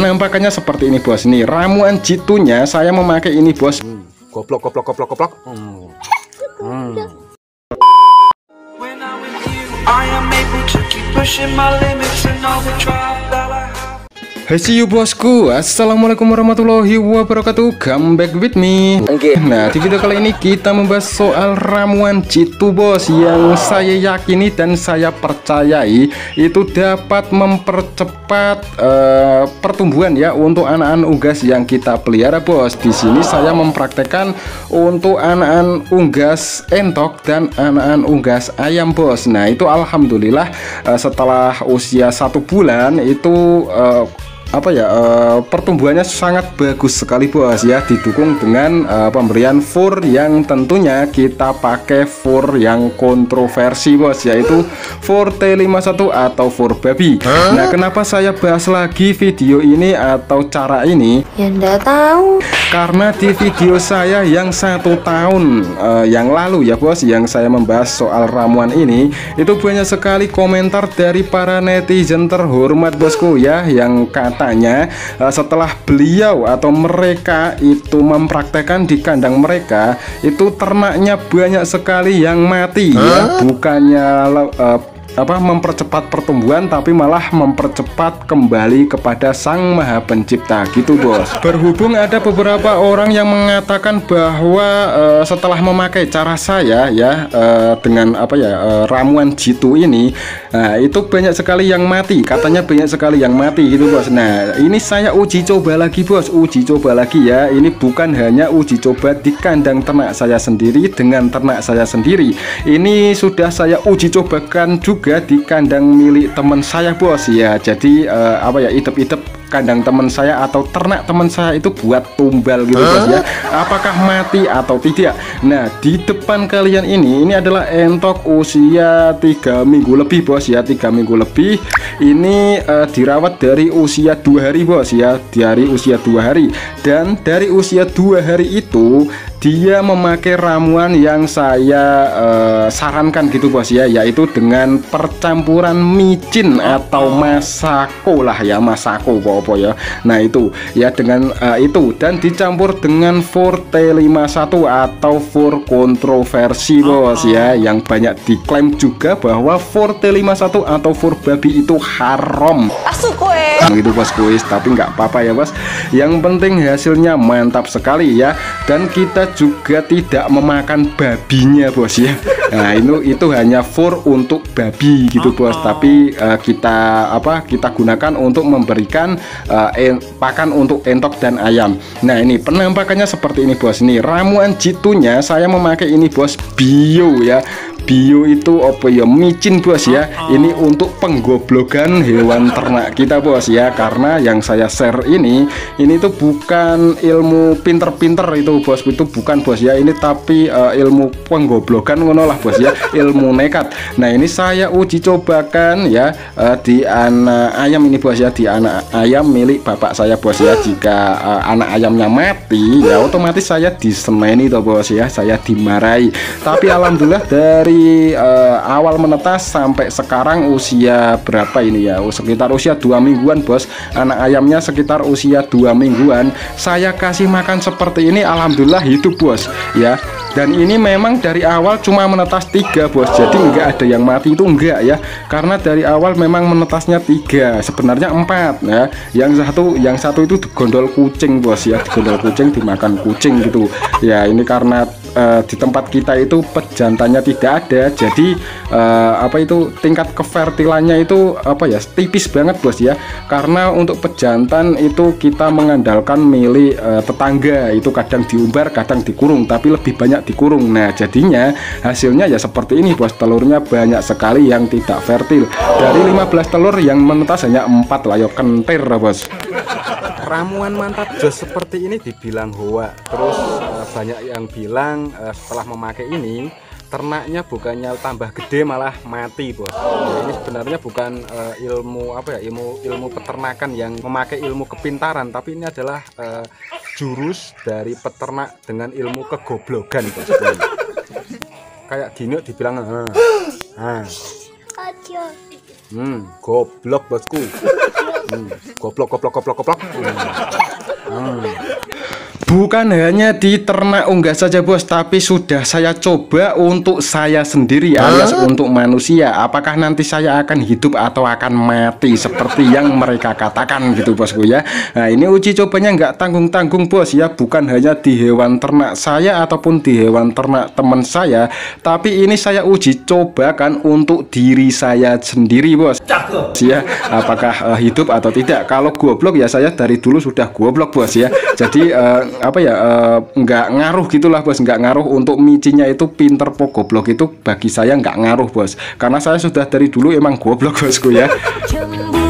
Nampakannya seperti ini bos nih ramuan jitunya saya memakai ini bos Hmm, goblok goblok goblok goblok. Hmm. Hmm. When I'm with you, I am able to keep pushing my limits and all the drive that See you bosku. Assalamualaikum warahmatullahi wabarakatuh. Come back with me. Oke. Nah di video kali ini kita membahas soal ramuan jitu bos Yang saya yakini dan saya percayai Itu dapat mempercepat eh, pertumbuhan ya Untuk anak-anak unggas yang kita pelihara bos. Di sini saya mempraktekkan untuk anak-anak unggas entok dan anak-anak unggas ayam bos. Nah itu Alhamdulillah eh, setelah usia satu bulan itu eh, apa ya eh, pertumbuhannya sangat bagus sekali bos ya. Didukung dengan eh, pemberian fur yang tentunya kita pakai fur yang kontroversi bos yaitu fur T51 atau fur babi. Nah kenapa saya bahas lagi video ini atau cara ini? Ya ndak tahu. karena di video saya yang satu tahun eh, yang lalu ya bos yang saya membahas soal ramuan ini itu banyak sekali komentar dari para netizen terhormat bosku ya yang katanya eh, setelah beliau atau mereka itu mempraktekkan di kandang mereka itu ternaknya banyak sekali yang mati ya. Bukannya eh, apa mempercepat pertumbuhan tapi malah mempercepat kembali kepada sang maha pencipta. Gitu bos. Berhubung ada beberapa orang yang mengatakan bahwa eh, setelah memakai cara saya ya eh, dengan apa ya eh, ramuan jitu ini nah, itu banyak sekali yang mati. Katanya banyak sekali yang mati gitu bos. Nah ini saya uji coba lagi bos. Uji coba lagi ya. Ini bukan hanya uji coba di kandang ternak saya sendiri dengan ternak saya sendiri. Ini sudah saya uji cobakan juga di kandang milik teman saya bos. Ya jadi eh, apa ya idep-idep kandang teman saya atau ternak teman saya itu buat tumbal gitu bos ya. Apakah mati atau tidak? Nah di depan kalian ini ini adalah entok usia tiga minggu lebih bos ya tiga minggu lebih. Ini eh, dirawat dari usia dua hari bos ya dari usia dua hari. Dan dari usia dua hari itu dia memakai ramuan yang saya eh, sarankan gitu bos ya yaitu dengan percampuran micin atau masako lah ya masako apa ya. Nah itu. Ya dengan eh, itu. Dan dicampur dengan Forte 51 atau Fur kontroversi bos ya. yang banyak diklaim juga bahwa Forte 51 atau Fur babi itu haram. Asu. Nah, gitu bos kuis tapi nggak apa-apa ya bos. Yang penting hasilnya mantap sekali ya. Dan kita juga tidak memakan babinya bos ya. Nah ini itu hanya fur untuk babi gitu bos. tapi eh, kita apa kita gunakan untuk memberikan eh, en- pakan untuk entok dan ayam. Nah ini penampakannya seperti ini bos. Ini ramuan jitunya saya memakai ini bos bio ya bio itu apa ya? Micin bos ya. Ini untuk penggoblogan hewan ternak kita bos ya. Karena yang saya share ini ini tuh bukan ilmu pinter-pinter itu bos. Itu bukan bos ya. Ini tapi eh, ilmu penggoblogan ngono lah bos ya. Ilmu nekat. Nah ini saya uji cobakan ya eh, di anak ayam ini bos ya. Di anak ayam milik bapak saya bos ya. Jika eh, anak ayamnya mati ya otomatis saya disemeni toh bos ya. Saya dimarahi. Tapi alhamdulillah dari eh, awal menetas sampai sekarang usia berapa ini ya? Sekitar usia dua mingguan bos. Anak ayamnya sekitar usia dua mingguan. Saya kasih makan seperti ini alhamdulillah hidup bos ya. Dan ini memang dari awal cuma menetas tiga bos. Jadi nggak ada yang mati itu enggak ya. Karena dari awal memang menetasnya tiga sebenarnya empat ya. Yang satu yang satu itu digondol kucing bos ya. Digondol kucing dimakan kucing gitu. Ya ini karena eh, di tempat kita itu pejantannya tidak ada. Jadi eh, apa itu tingkat kefertilannya itu apa ya tipis banget bos ya. Karena untuk pejantan itu kita mengandalkan milik eh, tetangga. Itu kadang diumbar kadang dikurung tapi lebih banyak dikurung. Nah jadinya hasilnya ya seperti ini bos. Telurnya banyak sekali yang tidak fertil. Dari 15 telur yang menetas hanya empat lah. Ya kentir bos. Ramuan mantap jos seperti ini dibilang hoa. Terus banyak yang bilang eh, setelah memakai ini ternaknya bukannya tambah gede malah mati bos. Ya, ini sebenarnya bukan eh, ilmu apa ya ilmu ilmu peternakan yang memakai ilmu kepintaran, tapi ini adalah eh, jurus dari peternak dengan ilmu kegoblogan bos. Kayak gini dibilang ah, ah. Hmm, goblok bosku. Hmm, goblok goblok goblok goblok Bukan hanya di ternak unggas saja bos, tapi sudah saya coba untuk saya sendiri alias untuk manusia. Apakah nanti saya akan hidup atau akan mati seperti yang mereka katakan gitu bosku ya. Nah ini uji cobanya nggak tanggung-tanggung bos ya, bukan hanya di hewan ternak saya ataupun di hewan ternak teman saya, tapi ini saya uji cobakan untuk diri saya sendiri bos. Ya, apakah eh, hidup atau tidak? Kalau goblok ya saya dari dulu sudah goblok bos ya. Jadi eh, apa ya eh, nggak ngaruh gitulah bos. Nggak ngaruh untuk micinya itu pinter po goblok itu bagi saya nggak ngaruh bos. Karena saya sudah dari dulu emang goblok bosku ya.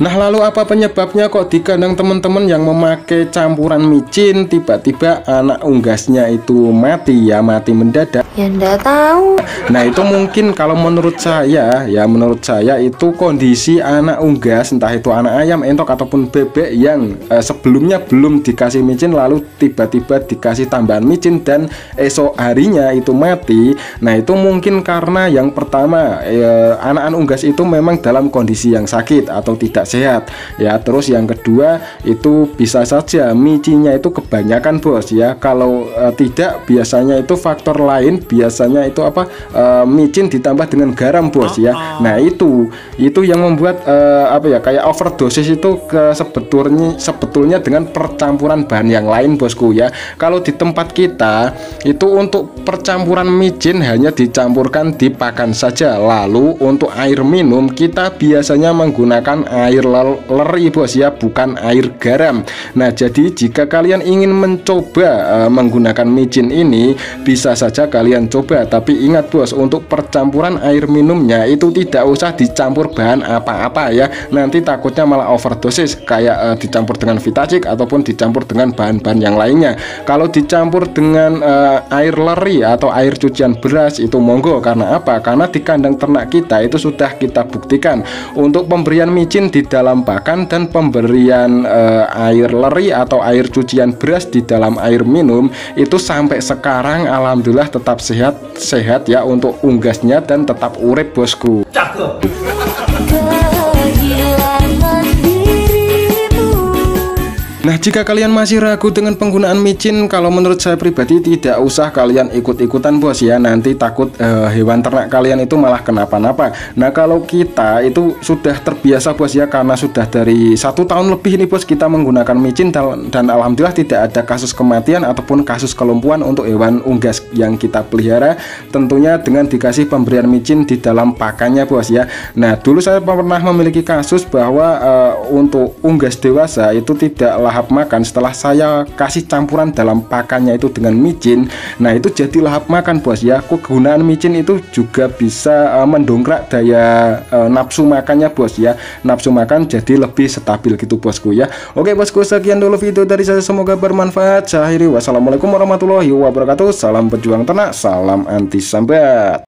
Nah lalu apa penyebabnya kok di kandang teman-teman yang memakai campuran micin tiba-tiba anak unggasnya itu mati ya mati mendadak Ya ndak tahu. Nah itu mungkin kalau menurut saya ya menurut saya itu kondisi anak unggas entah itu anak ayam entok ataupun bebek yang eh, sebelumnya belum dikasih micin lalu tiba-tiba dikasih tambahan micin dan esok harinya itu mati. Nah itu mungkin karena yang pertama eh, anak-anak unggas itu memang dalam kondisi yang sakit atau tidak sehat ya. Terus yang kedua itu bisa saja micinnya itu kebanyakan bos ya. Kalau eh, tidak biasanya itu faktor lain biasanya itu apa eh, micin ditambah dengan garam bos ya. Nah itu itu yang membuat eh, apa ya kayak overdosis itu ke sebetulnya sebetulnya dengan percampuran bahan yang lain bosku ya. Kalau di tempat kita itu untuk percampuran micin hanya dicampurkan di pakan saja. Lalu untuk air minum kita biasanya menggunakan air leri bos ya bukan air garam. Nah jadi jika kalian ingin mencoba eh, menggunakan micin ini bisa saja kalian coba tapi ingat bos untuk percampuran air minumnya itu tidak usah dicampur bahan apa-apa ya. Nanti takutnya malah overdosis kayak eh, dicampur dengan vitacik ataupun dicampur dengan bahan-bahan yang lainnya. Kalau dicampur dengan eh, air leri atau air cucian beras itu monggo. Karena apa? Karena di kandang ternak kita itu sudah kita buktikan. Untuk pemberian micin di dalam pakan dan pemberian eh, air leri atau air cucian beras di dalam air minum itu sampai sekarang alhamdulillah tetap sehat sehat ya untuk unggasnya dan tetap urip bosku. Kehilangan Nah jika kalian masih ragu dengan penggunaan micin Kalau menurut saya pribadi tidak usah kalian ikut-ikutan bos ya. Nanti takut eh, hewan ternak kalian itu malah kenapa-napa. Nah kalau kita itu sudah terbiasa bos ya Karena sudah dari satu tahun lebih nih bos kita menggunakan micin Dan, dan Alhamdulillah tidak ada kasus kematian ataupun kasus kelumpuhan untuk hewan unggas yang kita pelihara. Tentunya dengan dikasih pemberian micin di dalam pakannya bos ya. Nah dulu saya pernah memiliki kasus bahwa eh, untuk unggas dewasa itu tidak lahap makan setelah saya kasih campuran dalam pakannya itu dengan micin. Nah itu jadi lahap makan bos ya. Kegunaan micin itu juga bisa eh, mendongkrak daya eh, nafsu makannya bos ya. Nafsu makan jadi lebih stabil gitu bosku ya. Oke bosku sekian dulu video dari saya. Semoga bermanfaat. Saya akhiri. Wassalamualaikum warahmatullahi wabarakatuh. Salam pejuang ternak salam anti sambat